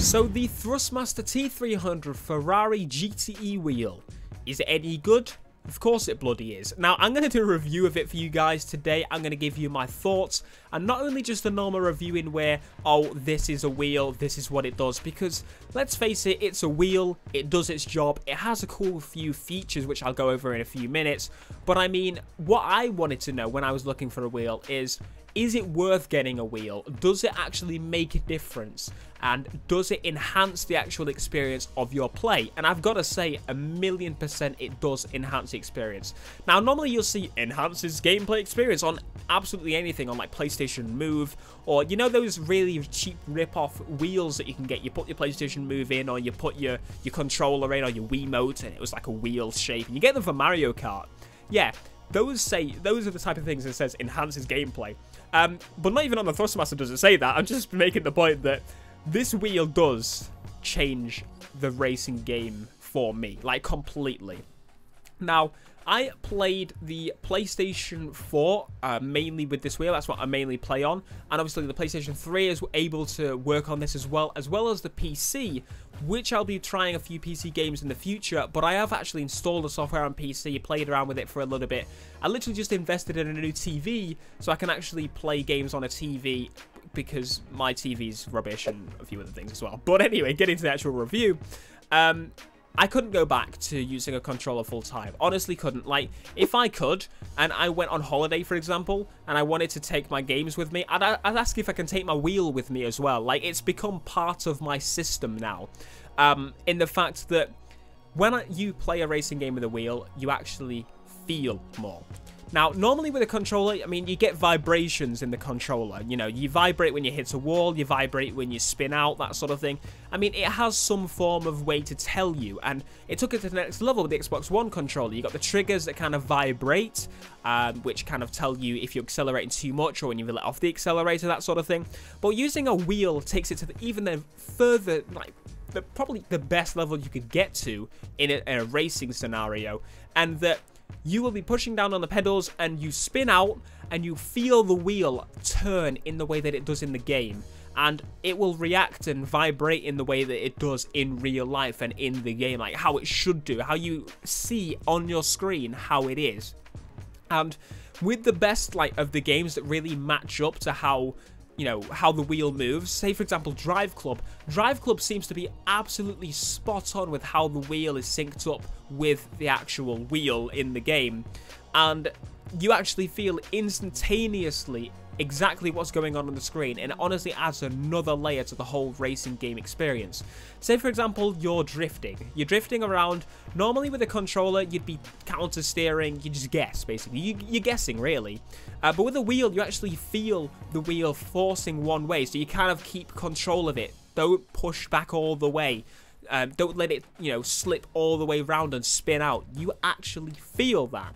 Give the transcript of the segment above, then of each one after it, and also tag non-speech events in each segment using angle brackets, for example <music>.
So the Thrustmaster T300 Ferrari GTE wheel, is it any good? Of course it bloody is. Now, I'm going to do a review of it for you guys today. I'm going to give you my thoughts, and not only just a normal review in where, oh, this is a wheel, this is what it does, because, let's face it, it's a wheel, it does its job, it has a cool few features, which I'll go over in a few minutes, but I mean, what I wanted to know when I was looking for a wheel is, is it worth getting a wheel? Does it actually make a difference? And does it enhance the actual experience of your play? And I've got to say, a million percent it does enhance the experience. Now, normally you'll see enhances gameplay experience on absolutely anything on like PlayStation Move or you know those really cheap rip-off wheels that you can get. You put your PlayStation Move in or you put your, your controller in or your Wiimote and it was like a wheel shape. And you get them for Mario Kart. Yeah, those say those are the type of things that says enhances gameplay. Um, but not even on the Thrustmaster does it say that. I'm just making the point that this wheel does change the racing game for me, like completely. Now, I played the PlayStation 4 uh, mainly with this wheel. That's what I mainly play on. And obviously the PlayStation 3 is able to work on this as well, as well as the PC, which I'll be trying a few PC games in the future. But I have actually installed the software on PC, played around with it for a little bit. I literally just invested in a new TV so I can actually play games on a TV because my TV's rubbish and a few other things as well. But anyway, getting to the actual review. Um, I couldn't go back to using a controller full time. Honestly, couldn't. Like, if I could, and I went on holiday, for example, and I wanted to take my games with me, I'd, I'd ask if I can take my wheel with me as well. Like, it's become part of my system now. Um, in the fact that when you play a racing game with a wheel, you actually feel more. Now, normally with a controller, I mean, you get vibrations in the controller. You know, you vibrate when you hit a wall, you vibrate when you spin out, that sort of thing. I mean, it has some form of way to tell you, and it took it to the next level with the Xbox One controller. You got the triggers that kind of vibrate, um, which kind of tell you if you're accelerating too much or when you've let off the accelerator, that sort of thing. But using a wheel takes it to the, even the further, like, the, probably the best level you could get to in a, in a racing scenario, and that you will be pushing down on the pedals and you spin out and you feel the wheel turn in the way that it does in the game. And it will react and vibrate in the way that it does in real life and in the game like how it should do how you see on your screen how it is. And with the best like of the games that really match up to how you know, how the wheel moves. Say, for example, Drive Club. Drive Club seems to be absolutely spot on with how the wheel is synced up with the actual wheel in the game. And you actually feel instantaneously exactly what's going on on the screen and it honestly adds another layer to the whole racing game experience. Say for example you're drifting. You're drifting around, normally with a controller you'd be counter steering, you just guess basically, you, are guessing really. Uh, but with a wheel you actually feel the wheel forcing one way so you kind of keep control of it. Don't push back all the way. Um, don't let it, you know, slip all the way around and spin out. You actually feel that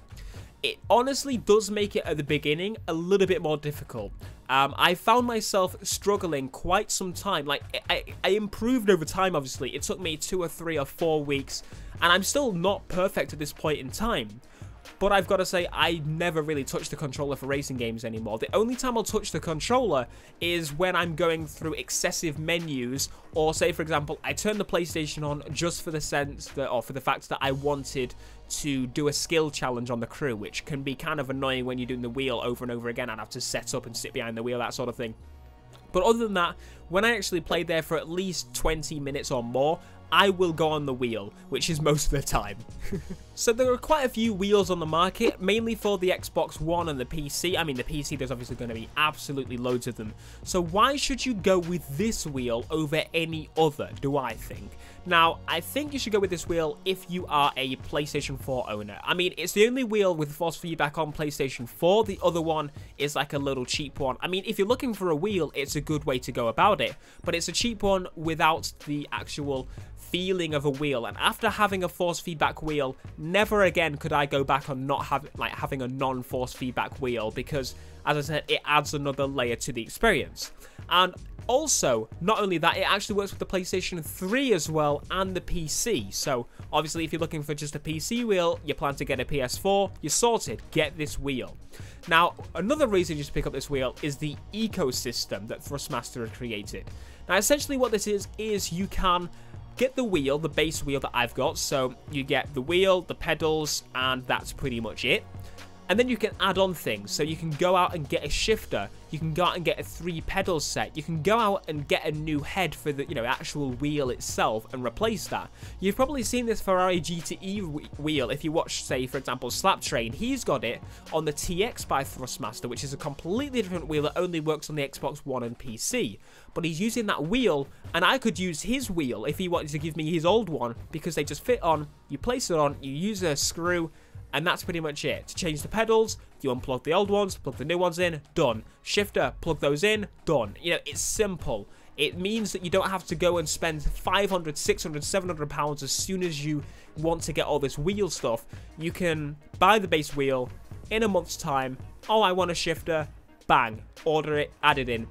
it honestly does make it at the beginning a little bit more difficult. Um, I found myself struggling quite some time. Like, I, I improved over time, obviously. It took me two or three or four weeks, and I'm still not perfect at this point in time. But I've got to say, I never really touch the controller for racing games anymore. The only time I'll touch the controller is when I'm going through excessive menus, or say, for example, I turn the PlayStation on just for the sense that, or for the fact that I wanted to do a skill challenge on the crew, which can be kind of annoying when you're doing the wheel over and over again and have to set up and sit behind the wheel, that sort of thing. But other than that, when I actually play there for at least 20 minutes or more, I will go on the wheel, which is most of the time. <laughs> so there are quite a few wheels on the market, mainly for the Xbox One and the PC. I mean, the PC, there's obviously going to be absolutely loads of them. So why should you go with this wheel over any other, do I think? Now, I think you should go with this wheel if you are a PlayStation 4 owner. I mean, it's the only wheel with force feedback on PlayStation 4. The other one is like a little cheap one. I mean, if you're looking for a wheel, it's a good way to go about it. But it's a cheap one without the actual feeling of a wheel and after having a force feedback wheel never again could I go back on not having like having a non-force feedback wheel because as I said, it adds another layer to the experience. And also, not only that, it actually works with the PlayStation 3 as well and the PC. So, obviously, if you're looking for just a PC wheel, you plan to get a PS4, you're sorted. Get this wheel. Now, another reason you should pick up this wheel is the ecosystem that Thrustmaster had created. Now, essentially what this is, is you can get the wheel, the base wheel that I've got. So, you get the wheel, the pedals, and that's pretty much it. And then you can add on things. So you can go out and get a shifter. You can go out and get a three pedal set. You can go out and get a new head for the you know actual wheel itself and replace that. You've probably seen this Ferrari GTE wheel if you watch, say, for example, Slap Train. He's got it on the TX by Thrustmaster, which is a completely different wheel that only works on the Xbox One and PC. But he's using that wheel, and I could use his wheel if he wanted to give me his old one because they just fit on. You place it on, you use a screw, and that's pretty much it. To change the pedals, you unplug the old ones, plug the new ones in, done. Shifter, plug those in, done. You know, it's simple. It means that you don't have to go and spend 500, 600, 700 pounds as soon as you want to get all this wheel stuff. You can buy the base wheel in a month's time. Oh, I want a shifter. Bang. Order it, add it in.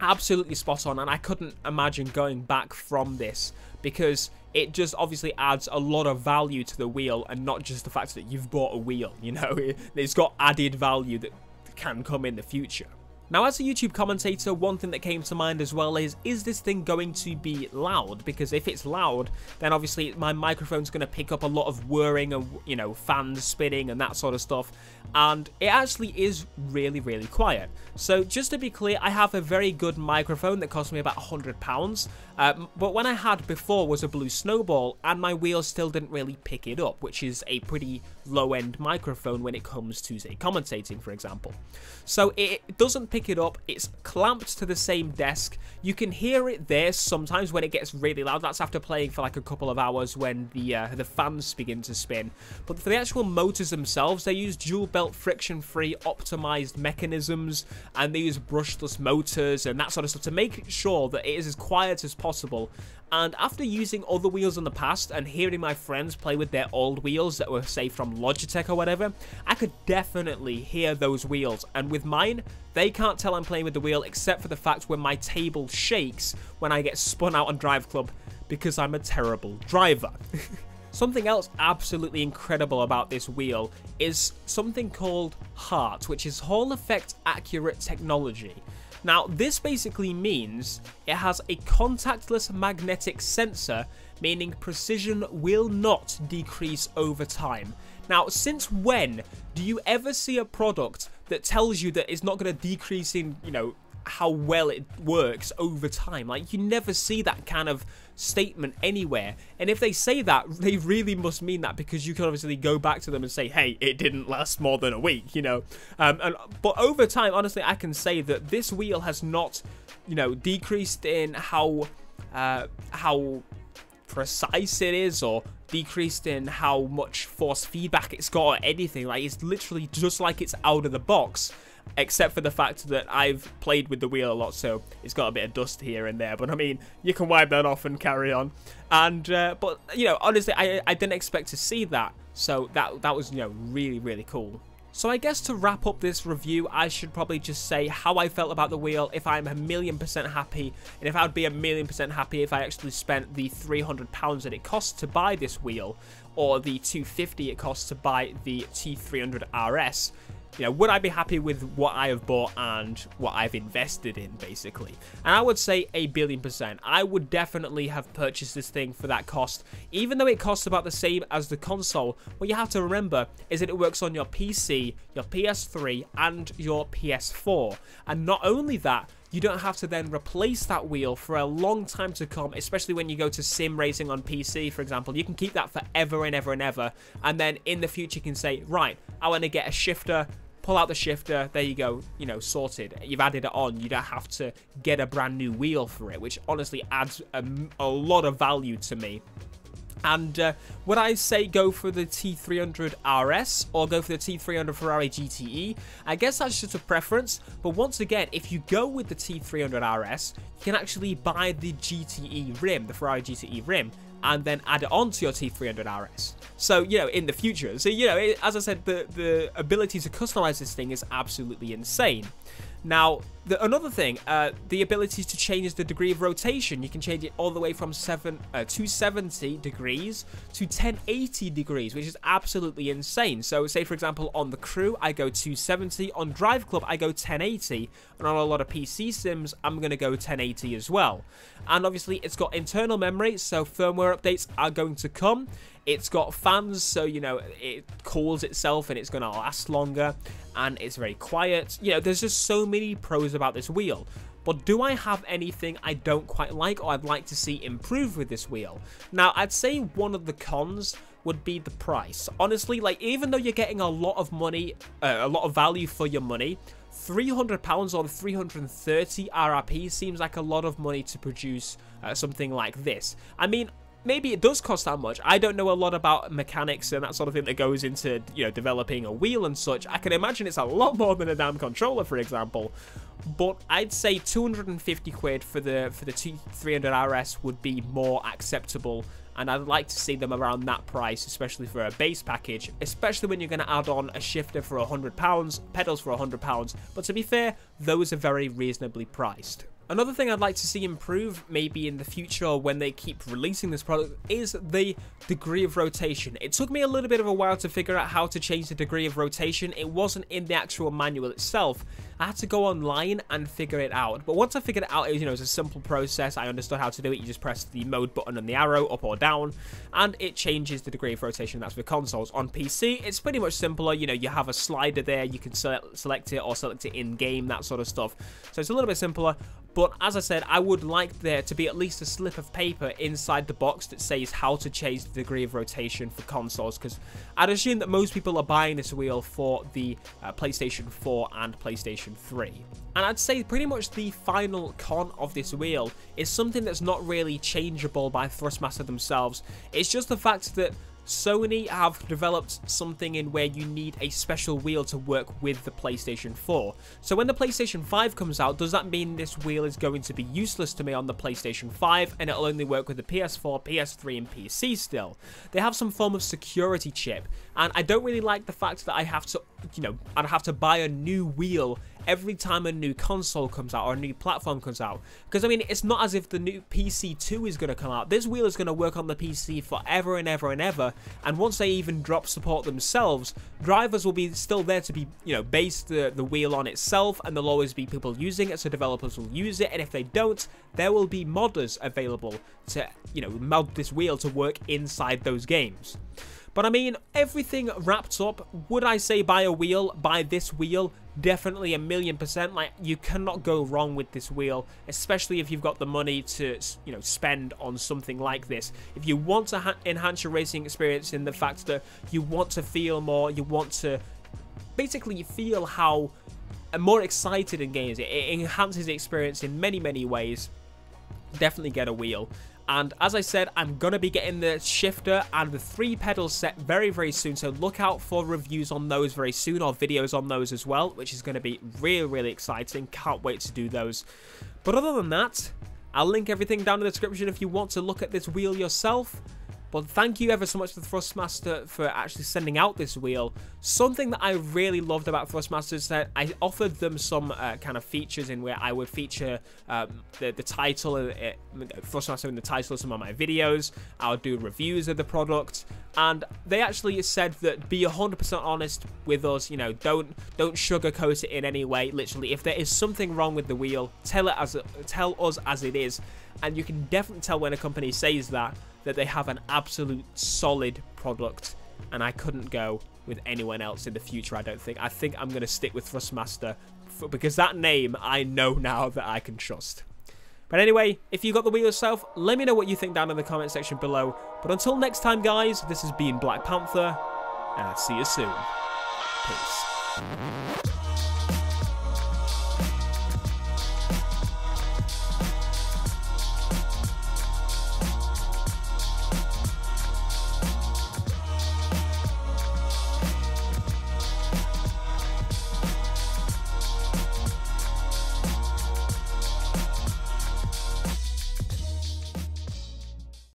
Absolutely spot on, and I couldn't imagine going back from this because it just obviously adds a lot of value to the wheel and not just the fact that you've bought a wheel, you know, <laughs> it's got added value that can come in the future. Now, as a YouTube commentator, one thing that came to mind as well is, is this thing going to be loud? Because if it's loud, then obviously my microphone's going to pick up a lot of whirring and, you know, fans spinning and that sort of stuff. And it actually is really, really quiet. So just to be clear, I have a very good microphone that cost me about £100. Um, but when I had before was a Blue Snowball, and my wheels still didn't really pick it up, which is a pretty low-end microphone when it comes to, say, commentating, for example. So it doesn't pick it up, it's clamped to the same desk. You can hear it there sometimes when it gets really loud. That's after playing for like a couple of hours when the uh, the fans begin to spin. But for the actual motors themselves, they use dual belt friction-free optimized mechanisms, and they use brushless motors and that sort of stuff to make sure that it is as quiet as possible and after using other wheels in the past and hearing my friends play with their old wheels that were, say, from Logitech or whatever, I could definitely hear those wheels. And with mine, they can't tell I'm playing with the wheel except for the fact when my table shakes when I get spun out on Drive Club because I'm a terrible driver. <laughs> Something else absolutely incredible about this wheel is something called HART, which is Hall Effect Accurate Technology. Now, this basically means it has a contactless magnetic sensor, meaning precision will not decrease over time. Now, since when do you ever see a product that tells you that it's not going to decrease in, you know, how well it works over time. Like, you never see that kind of statement anywhere. And if they say that, <laughs> they really must mean that because you can obviously go back to them and say, hey, it didn't last more than a week, you know. Um, and, but over time, honestly, I can say that this wheel has not, you know, decreased in how, uh, how precise it is or decreased in how much force feedback it's got or anything. Like, it's literally just like it's out of the box except for the fact that I've played with the wheel a lot, so it's got a bit of dust here and there. But I mean, you can wipe that off and carry on. And uh, but you know, honestly, I I didn't expect to see that, so that that was you know really really cool. So I guess to wrap up this review, I should probably just say how I felt about the wheel, if I'm a million percent happy, and if I would be a million percent happy if I actually spent the £300 that it costs to buy this wheel, or the 250 it costs to buy the T300 RS you know, would I be happy with what I have bought and what I've invested in, basically? And I would say a billion percent. I would definitely have purchased this thing for that cost, even though it costs about the same as the console. What you have to remember is that it works on your PC, your PS3, and your PS4. And not only that, you don't have to then replace that wheel for a long time to come, especially when you go to sim racing on PC, for example. You can keep that forever and ever and ever, and then in the future you can say, right, I want to get a shifter, pull out the shifter, there you go, you know, sorted. You've added it on, you don't have to get a brand new wheel for it, which honestly adds a, a lot of value to me. And uh, would I say go for the T300 RS or go for the T300 Ferrari GTE? I guess that's just a preference, but once again, if you go with the T300 RS, you can actually buy the GTE rim, the Ferrari GTE rim, and then add it on to your T300 RS. So, you know, in the future. So, you know, it, as I said, the, the ability to customize this thing is absolutely insane. Now, the, another thing, uh, the ability to change the degree of rotation. You can change it all the way from seven, uh, 270 degrees to 1080 degrees, which is absolutely insane. So, say for example, on the crew, I go 270. On Drive Club, I go 1080. And on a lot of PC sims, I'm going to go 1080 as well. And obviously, it's got internal memory, so firmware updates are going to come. It's got fans, so, you know, it cools itself and it's going to last longer. And it's very quiet. You know, there's just so many pros about this wheel. But do I have anything I don't quite like or I'd like to see improve with this wheel? Now, I'd say one of the cons would be the price. Honestly, like, even though you're getting a lot of money, uh, a lot of value for your money, 300 pounds or 330 RRP seems like a lot of money to produce uh, something like this. I mean, maybe it does cost that much. I don't know a lot about mechanics and that sort of thing that goes into, you know, developing a wheel and such. I can imagine it's a lot more than a damn controller, for example. But I'd say 250 quid for the for the T300 RS would be more acceptable and I'd like to see them around that price, especially for a base package, especially when you're going to add on a shifter for £100, pedals for £100, but to be fair, those are very reasonably priced. Another thing I'd like to see improve, maybe in the future when they keep releasing this product, is the degree of rotation. It took me a little bit of a while to figure out how to change the degree of rotation. It wasn't in the actual manual itself. I had to go online and figure it out. But once I figured it out, it, was, you know, it was a simple process. I understood how to do it. You just press the mode button and the arrow up or down, and it changes the degree of rotation. That's for consoles. On PC, it's pretty much simpler. You know, you have a slider there. You can select, select it or select it in-game, that sort of stuff. So it's a little bit simpler. But as I said, I would like there to be at least a slip of paper inside the box that says how to change the degree of rotation for consoles, because I'd assume that most people are buying this wheel for the uh, PlayStation 4 and PlayStation 3. And I'd say pretty much the final con of this wheel is something that's not really changeable by Thrustmaster themselves. It's just the fact that Sony have developed something in where you need a special wheel to work with the PlayStation 4. So when the PlayStation 5 comes out, does that mean this wheel is going to be useless to me on the PlayStation 5 and it'll only work with the PS4, PS3 and PC still? They have some form of security chip and I don't really like the fact that I have to, you know, I'd have to buy a new wheel every time a new console comes out or a new platform comes out. Because, I mean, it's not as if the new PC2 is going to come out. This wheel is going to work on the PC forever and ever and ever. And once they even drop support themselves, drivers will be still there to be, you know, base the, the wheel on itself and there'll always be people using it, so developers will use it. And if they don't, there will be modders available to, you know, mod this wheel to work inside those games. But I mean, everything wrapped up, would I say buy a wheel, buy this wheel? Definitely a million percent. Like, you cannot go wrong with this wheel, especially if you've got the money to, you know, spend on something like this. If you want to enhance your racing experience in the fact that you want to feel more, you want to basically feel how uh, more excited in games, it enhances the experience in many, many ways. Definitely get a wheel. And as I said, I'm going to be getting the shifter and the three pedals set very, very soon. So look out for reviews on those very soon or videos on those as well, which is going to be really, really exciting. Can't wait to do those. But other than that, I'll link everything down in the description if you want to look at this wheel yourself. But thank you ever so much to Thrustmaster for actually sending out this wheel. Something that I really loved about Thrustmaster is that I offered them some uh, kind of features in where I would feature um, the, the title, uh, Thrustmaster in the title of some of my videos. I would do reviews of the product. And they actually said that be 100% honest with us, you know, don't don't sugarcoat it in any way. Literally, if there is something wrong with the wheel, tell it as tell us as it is. And you can definitely tell when a company says that that they have an absolute solid product and I couldn't go with anyone else in the future, I don't think. I think I'm going to stick with Thrustmaster for, because that name I know now that I can trust. But anyway, if you got the wheel yourself, let me know what you think down in the comment section below. But until next time, guys, this has been BlackPanthaa, and I'll see you soon. Peace.